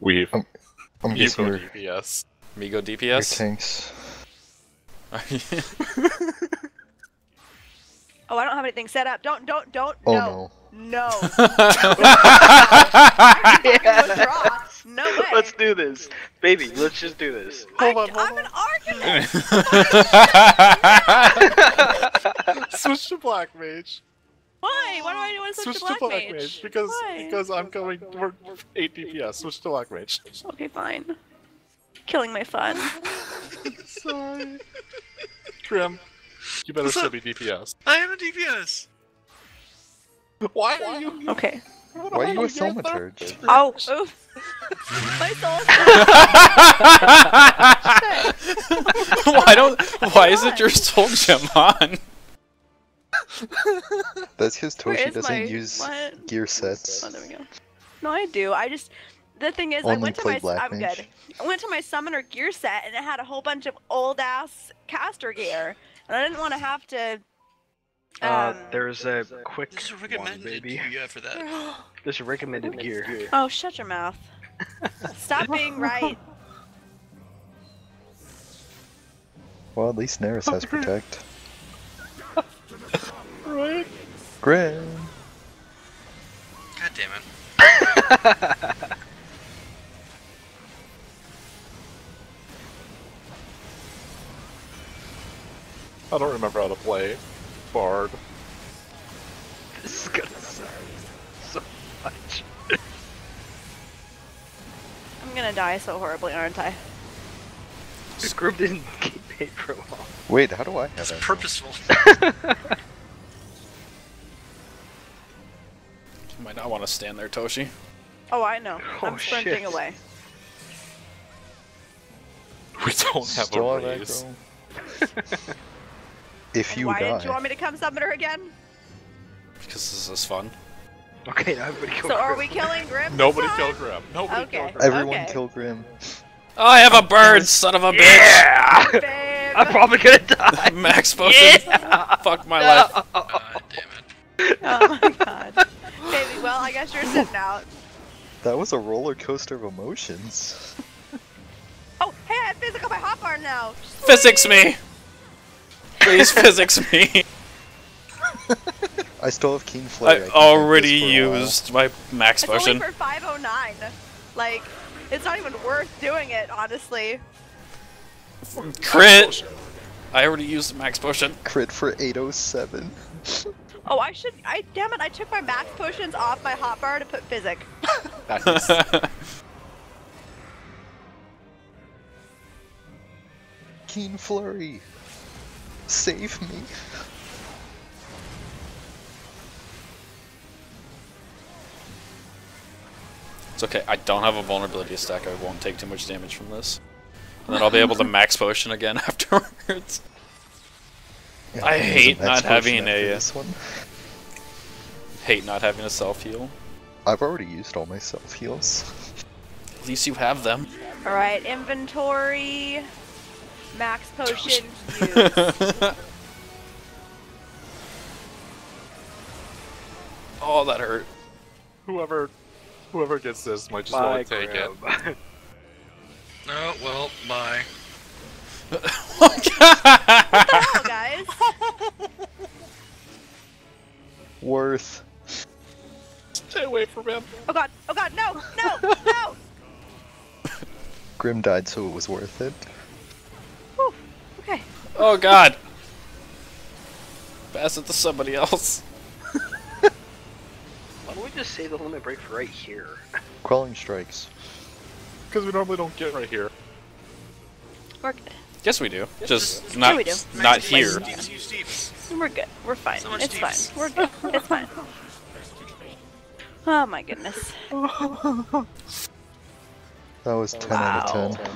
We've I'm Migo guessing your, DPS. Migo your DPS? tanks. Oh, I don't have anything set up. Don't, don't, don't. Oh no. No. Yeah. No way. Let's do this. Baby, let's just do this. I, Hold on, hold I'm an argument. Switch to Black Mage. Why? Why do I want to switch, Switch to Black, Mage? because Why? because I'm going we're 8 DPS. Switch to Black Mage. Okay, fine. Killing my fun. Sorry. Trim. You better What's still up? be DPS. I am a DPS. Why are you? Okay. Why are you a thaumaturge? Oh, oof. my soul. why don't? Why isn't your soul gem on? That's because Where Toshi doesn't my- use what? gear sets. Oh, there we go. No, I do. I just the thing is, I went to my Black I'm Mage. good. I went to my summoner gear set and it had a whole bunch of old ass caster gear, and I didn't want to have to. Um, Uh, there's a quick There's a one, recommended baby. yeah, for that. There's a recommended gear. Oh, shut your mouth. Stop being right. Well, at least Neris has protect. Right. Grim. God damn it. I don't remember how to play Bard. This is gonna suck so much. I'm gonna die so horribly, aren't I? This group didn't get paid for a while. Wait, how do I have It's purposeful. might not want to stand there, Toshi. Oh, I know. Oh, I'm sprinting shit. away. We don't have Still a have raise. if And you why die, didn't you want me to come summoner again? Because this is fun. Okay, now everybody go. So are we killing Grim? this Nobody time? kill Grim. Nobody Okay. kill Grim. everyone Okay. kill Grim. Oh, I have a bird, son of a bitch! Yeah! Babe. I'm probably gonna die. Max potion. Yeah! Fuck my life. God damn it. Oh my god. Baby, well, I guess you're sitting out. That was a roller coaster of emotions. Oh, hey, I have physical by hotbar now. Physics me! Please physics me! I still have Keen Flurry. I can tank already this for a while. used my max It's potion. only for 509. Like, it's not even worth doing it, honestly. Crit! I already used the max potion. Crit for 807. Oh, I should. I damn it! I took my max potions off my hotbar to put physic. Nice. Keen Flurry. Save me. It's okay, I don't have a vulnerability stack, I won't take too much damage from this. And then I'll be able to max potion again afterwards. Yeah, I hate not having after a- This uh, one. Hate not having a self heal. I've already used all my self heals. At least you have them. All right, inventory, max potion oh, that hurt. whoever, whoever gets this might just Bye, want to take it. Oh, well, bye. oh, No. No. No. Grim died, so it was worth it. Whew. Okay. oh god! Pass it to somebody else. Why don't we just save the limit break for right here? Quelling strikes. Because we normally don't get right here. We're good. Yes, we do. Just Just- not do. not here. We're good. We're fine. So much it's fine. We're good. It's fine. Oh my goodness. That was 10 out Wow. of 10.